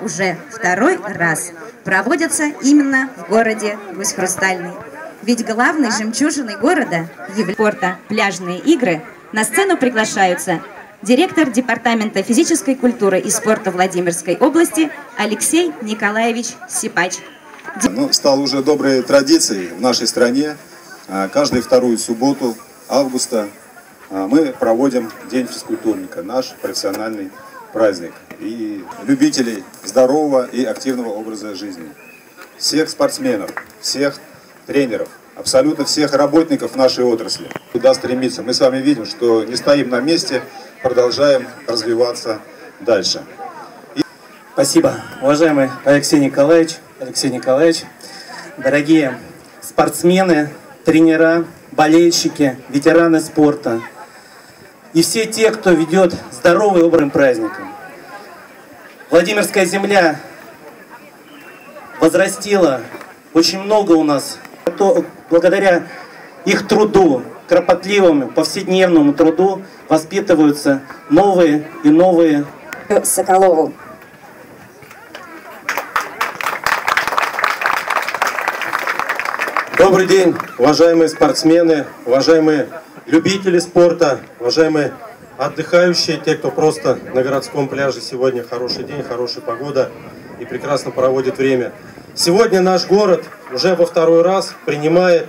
уже второй раз проводятся именно в городе Гусь-Хрустальный. Ведь главной жемчужиной города спорта пляжные игры на сцену приглашаются директор Департамента физической культуры и спорта Владимирской области Алексей Николаевич Сипач. Ну, стало уже доброй традицией в нашей стране. А, каждую вторую субботу августа а, мы проводим День физкультурника, наш профессиональный праздник. И любителей здорового и активного образа жизни. Всех спортсменов, всех тренеров, абсолютно всех работников нашей отрасли. Куда стремиться? Мы с вами видим, что не стоим на месте, продолжаем развиваться дальше. И... Спасибо, уважаемый Алексей Николаевич, Алексей Николаевич, дорогие спортсмены, тренера, болельщики, ветераны спорта и все те, кто ведет здоровый образ праздником. Владимирская земля возрастила очень много у нас, благодаря их труду, кропотливому, повседневному труду воспитываются новые и новые. Соколову. Добрый день, уважаемые спортсмены, уважаемые любители спорта, уважаемые отдыхающие, те, кто просто на городском пляже сегодня хороший день, хорошая погода и прекрасно проводит время. Сегодня наш город уже во второй раз принимает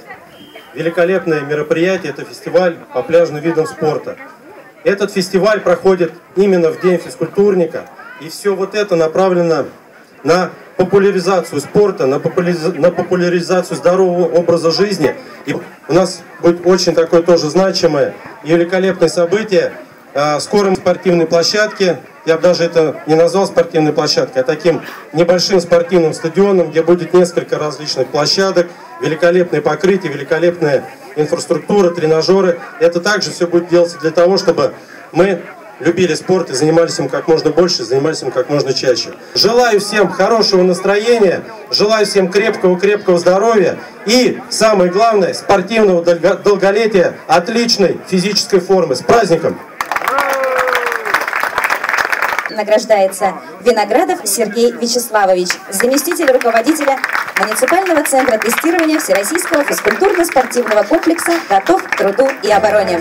великолепное мероприятие, это фестиваль по пляжным видам спорта. Этот фестиваль проходит именно в День физкультурника, и все вот это направлено на популяризацию спорта, на, популяризацию здорового образа жизни. И у нас будет очень такое тоже значимое и великолепное событие – скорым спортивной площадке. Я бы даже это не назвал спортивной площадкой, а таким небольшим спортивным стадионом, где будет несколько различных площадок, великолепное покрытие, великолепная инфраструктура, тренажеры. Это также все будет делаться для того, чтобы мы любили спорт и занимались им как можно больше, занимались им как можно чаще. Желаю всем хорошего настроения, желаю всем крепкого-крепкого здоровья и, самое главное, спортивного долголетия, отличной физической формы. С праздником! Награждается Виноградов Сергей Вячеславович, заместитель руководителя муниципального центра тестирования Всероссийского физкультурно-спортивного комплекса «Готов к труду и обороне».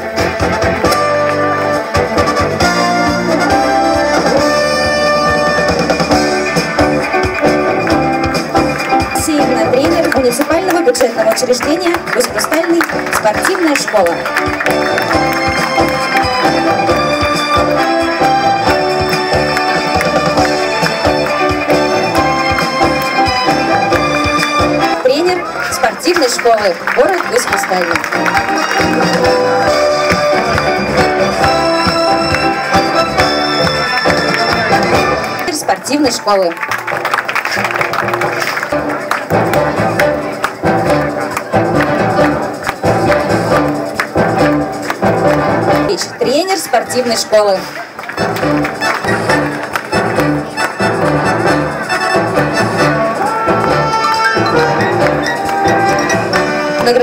Сеевна тренер муниципального бюджетного учреждения «Госпустальный спортивная школа». Спортивной школы город Гусь-Пустынный. спортивной школы. Тренер спортивной школы.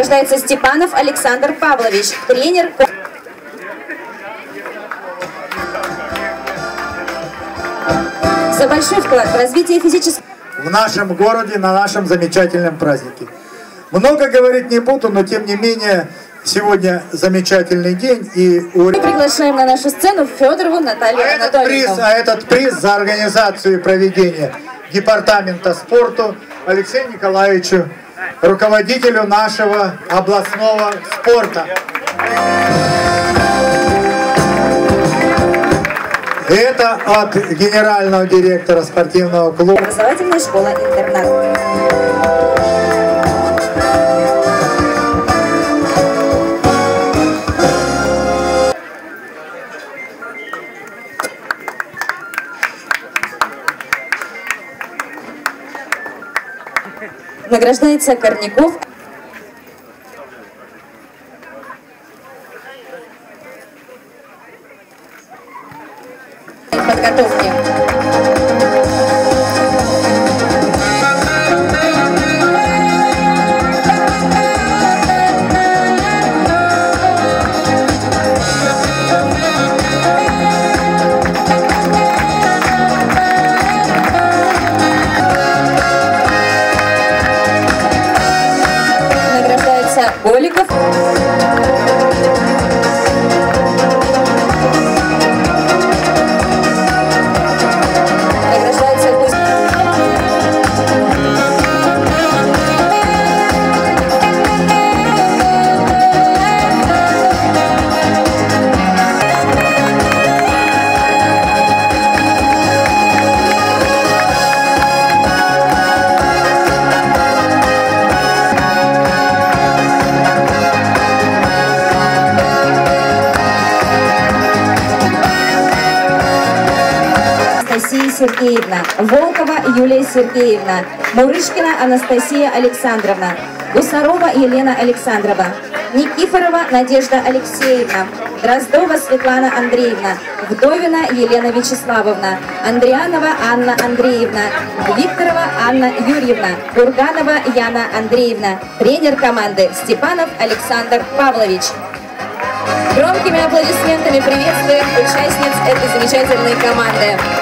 Награждается Степанов Александр Павлович, тренер... За большой вклад в развитие физического... В нашем городе, на нашем замечательном празднике. Много говорить не буду, но тем не менее, сегодня замечательный день. И... Мы приглашаем на нашу сцену Федорову Наталью а этот приз, А этот приз за организацию и проведение департамента спорту Алексею Николаевичу руководителю нашего областного спорта. Это от генерального директора спортивного клуба. Образовательная школа-интернат. Награждается Корняков подготовки. Награждается Сергеевна, Волкова Юлия Сергеевна, Мурышкина Анастасия Александровна, Гусарова Елена Александрова, Никифорова Надежда Алексеевна, Дроздова Светлана Андреевна, Вдовина Елена Вячеславовна, Андрианова Анна Андреевна, Викторова Анна Юрьевна, Курганова Яна Андреевна, тренер команды Степанов Александр Павлович. Громкими аплодисментами приветствуем участниц этой замечательной команды.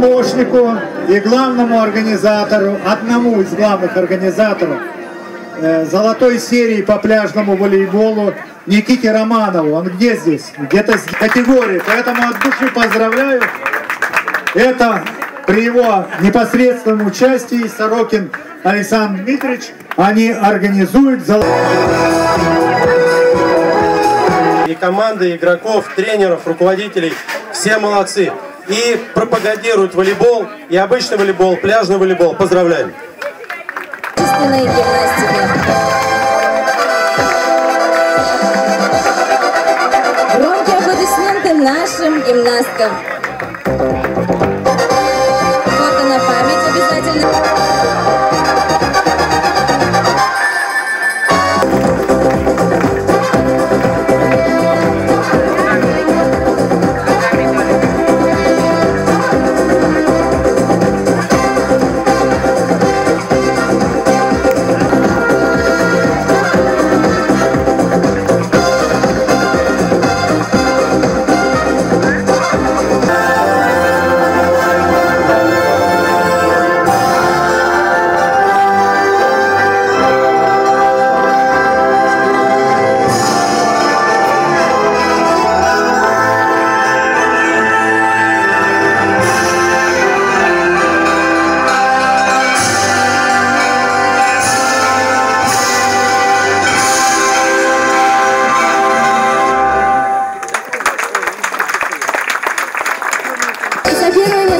Помощнику и главному организатору, одному из главных организаторов э, золотой серии по пляжному волейболу Никите Романову. Он где здесь? Где-то с категории. Поэтому от души поздравляю. Это при его непосредственном участии Сорокин Александр Дмитриевич, они организуют золотой И команды, игроков, тренеров, руководителей, все молодцы. И пропагандируют волейбол, и обычный волейбол, пляжный волейбол. Поздравляем! Громкие аплодисменты нашим гимнасткам.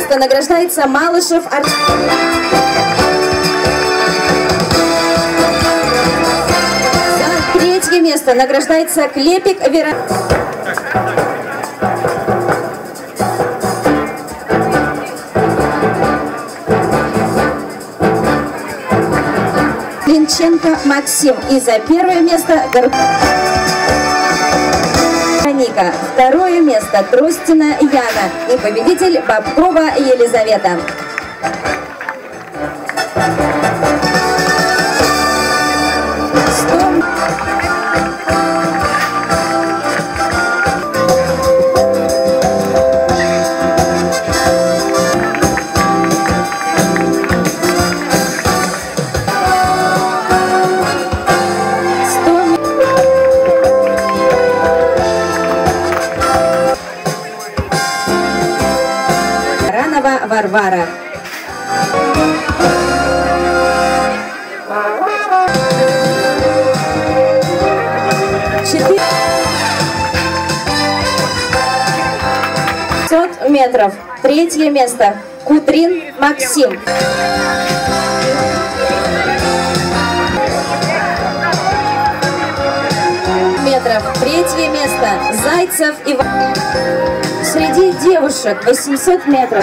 Место награждается Малышев За третье место награждается Клепик Вера... Клинченко Максим. И за первое место Гор- Ника. Второе место Трустина Яна. И победитель Бабкова Елизавета. Сто- Варвара. Четыре- 500 метров. Третье место. Кудрин Максим. метров. Третье место. Зайцев Иван девушек 800 метров.